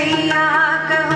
செய்யாக்க